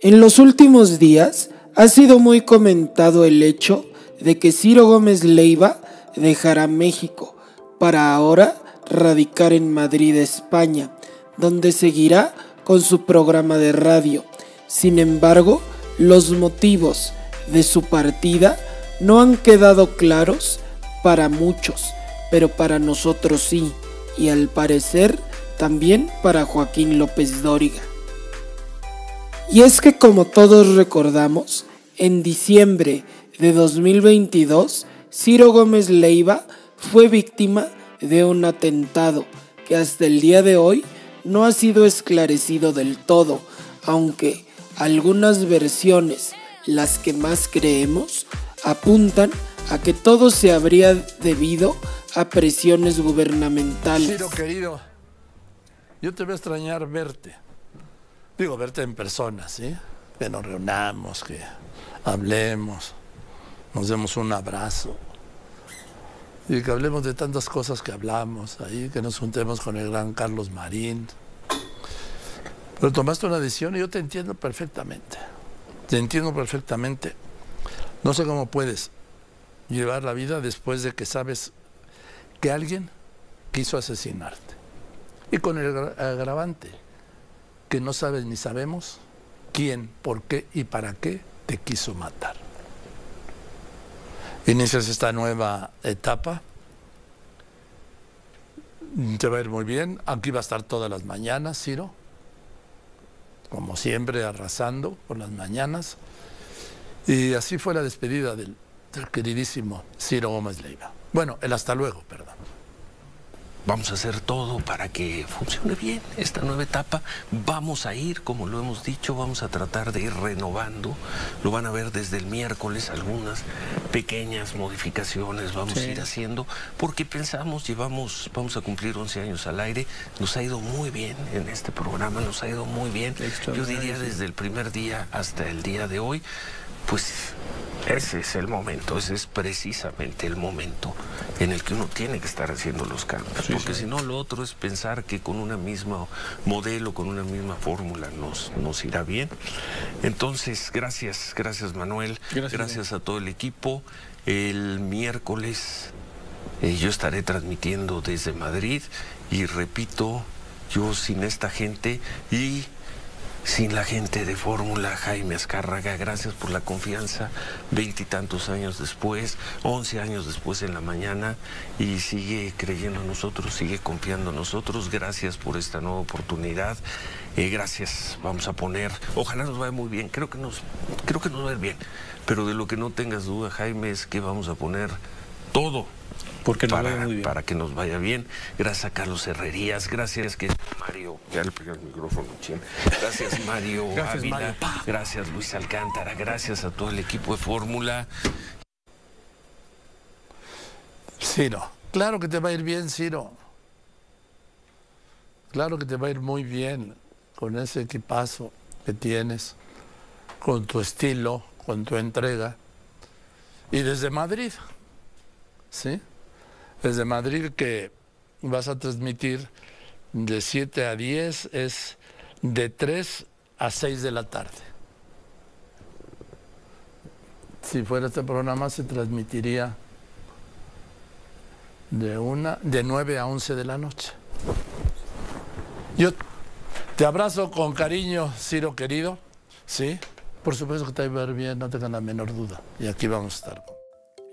En los últimos días ha sido muy comentado el hecho de que Ciro Gómez Leiva dejará México para ahora radicar en Madrid, España, donde seguirá con su programa de radio. Sin embargo, los motivos de su partida no han quedado claros para muchos, pero para nosotros sí, y al parecer también para Joaquín López Dóriga. Y es que como todos recordamos, en diciembre de 2022, Ciro Gómez Leiva fue víctima de un atentado que hasta el día de hoy no ha sido esclarecido del todo, aunque algunas versiones, las que más creemos, apuntan a que todo se habría debido a presiones gubernamentales. Ciro querido, yo te voy a extrañar verte. Digo, verte en persona, ¿sí? Que nos reunamos, que hablemos, nos demos un abrazo. Y que hablemos de tantas cosas que hablamos ahí, que nos juntemos con el gran Carlos Marín. Pero tomaste una decisión y yo te entiendo perfectamente. Te entiendo perfectamente. No sé cómo puedes llevar la vida después de que sabes que alguien quiso asesinarte. Y con el agravante que no sabes ni sabemos quién, por qué y para qué te quiso matar. Inicias esta nueva etapa. Te va a ir muy bien. Aquí va a estar todas las mañanas, Ciro. Como siempre, arrasando por las mañanas. Y así fue la despedida del, del queridísimo Ciro Gómez Leiva. Bueno, el hasta luego, perdón. Vamos a hacer todo para que funcione bien esta nueva etapa. Vamos a ir, como lo hemos dicho, vamos a tratar de ir renovando. Lo van a ver desde el miércoles, algunas pequeñas modificaciones vamos a ir haciendo, porque pensamos, llevamos, vamos a cumplir 11 años al aire, nos ha ido muy bien en este programa, nos ha ido muy bien. Yo diría desde el primer día hasta el día de hoy, pues ese es el momento, ese es precisamente el momento en el que uno tiene que estar haciendo los cambios. porque si no, lo otro es pensar que con una misma modelo, con una misma fórmula nos, nos irá bien. Entonces, gracias, gracias Manuel, gracias, a todo el equipo. El miércoles eh, yo estaré transmitiendo desde Madrid y repito, yo sin esta gente y sin la gente de Fórmula, Jaime Azcárraga, gracias por la confianza, veintitantos años después, once años después en la mañana, y sigue creyendo en nosotros, sigue confiando en nosotros, gracias por esta nueva oportunidad, eh, gracias, vamos a poner, ojalá nos vaya muy bien, creo que nos, creo que nos va a ir bien, pero de lo que no tengas duda, Jaime, es que vamos a poner todo porque para, para que nos vaya bien. Gracias a Carlos Herrerías, gracias que Mario, ya le pegué el micrófono, ching. Gracias Mario Gracias, Ávila, Mario. gracias Luis Alcántara, gracias a todo el equipo de Fórmula. Ciro, claro que te va a ir bien, Ciro. Claro que te va a ir muy bien con ese equipazo que tienes, con tu estilo, con tu entrega. Y desde Madrid, ¿sí? Desde Madrid que vas a transmitir de 7 a 10 es de 3 a 6 de la tarde. Si fuera este programa se transmitiría de una de 9 a 11 de la noche. Yo te abrazo con cariño, Ciro querido. Sí, por supuesto que te va a ver bien, no tengan la menor duda. Y aquí vamos a estar.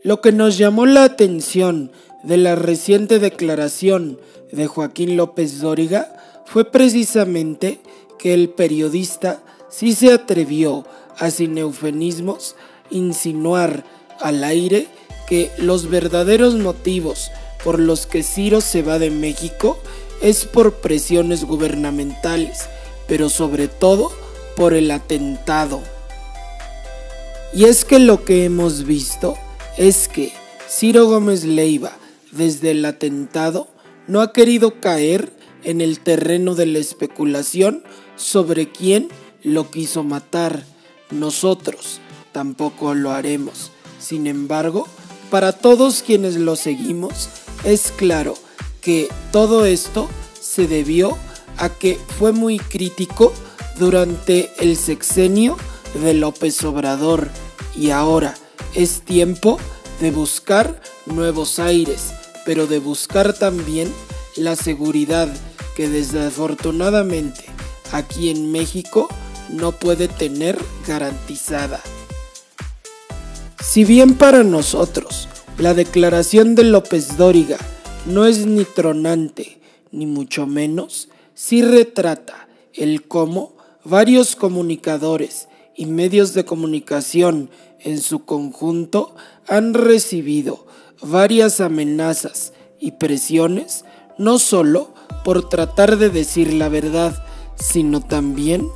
Lo que nos llamó la atención de la reciente declaración de Joaquín López Dóriga fue precisamente que el periodista sí se atrevió a sin eufemismos insinuar al aire que los verdaderos motivos por los que Ciro se va de México es por presiones gubernamentales, pero sobre todo por el atentado. Y es que lo que hemos visto es que Ciro Gómez Leiva, desde el atentado, no ha querido caer en el terreno de la especulación sobre quién lo quiso matar. Nosotros tampoco lo haremos. Sin embargo, para todos quienes lo seguimos, es claro que todo esto se debió a que fue muy crítico durante el sexenio de López Obrador y ahora es tiempo de buscar nuevos aires, pero de buscar también la seguridad que desafortunadamente aquí en México no puede tener garantizada. Si bien para nosotros la declaración de López Dóriga no es ni tronante, ni mucho menos, sí retrata el cómo varios comunicadores y medios de comunicación en su conjunto han recibido varias amenazas y presiones no solo por tratar de decir la verdad, sino también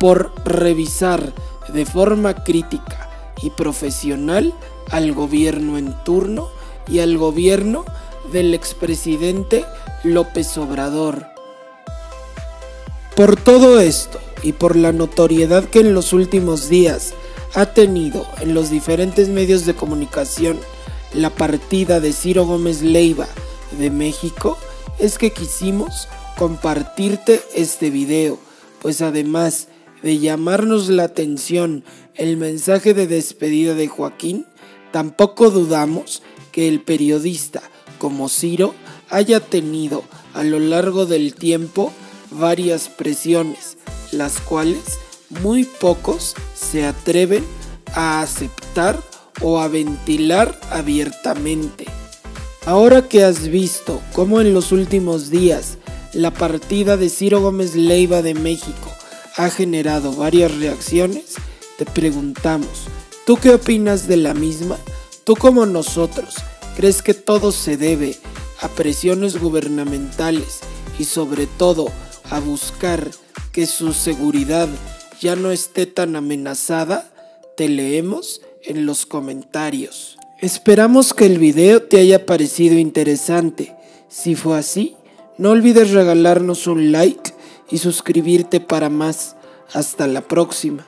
por revisar de forma crítica y profesional al gobierno en turno y al gobierno del expresidente López Obrador. Por todo esto y por la notoriedad que en los últimos días ha tenido en los diferentes medios de comunicación la partida de Ciro Gómez Leiva de México, es que quisimos compartirte este video, pues además de llamarnos la atención el mensaje de despedida de Joaquín, tampoco dudamos que el periodista como Ciro haya tenido a lo largo del tiempo varias presiones, las cuales muy pocos se atreven a aceptar o a ventilar abiertamente. Ahora que has visto cómo en los últimos días la partida de Ciro Gómez Leiva de México ha generado varias reacciones, te preguntamos, ¿tú qué opinas de la misma? ¿Tú como nosotros crees que todo se debe a presiones gubernamentales y sobre todo a buscar que su seguridad ya no esté tan amenazada? Te leemos en los comentarios. Esperamos que el video te haya parecido interesante. Si fue así, no olvides regalarnos un like y suscribirte para más. Hasta la próxima.